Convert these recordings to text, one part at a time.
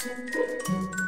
Thank.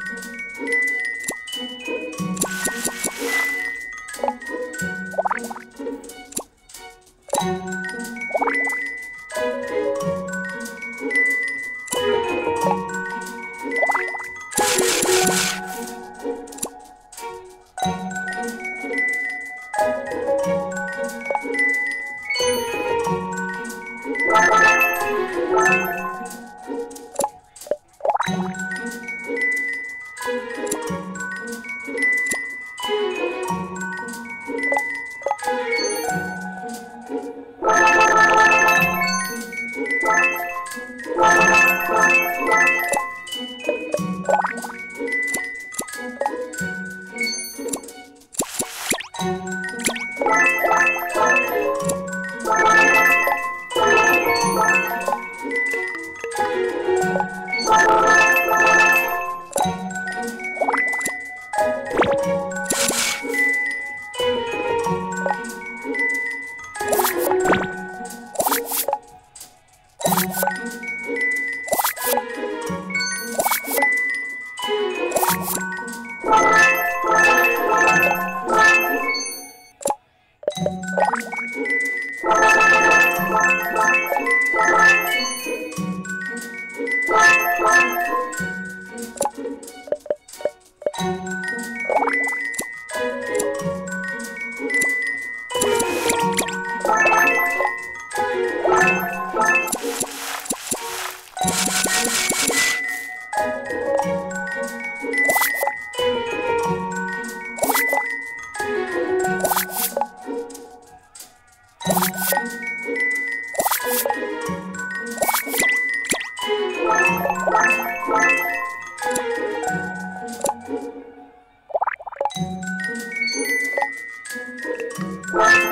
Bye.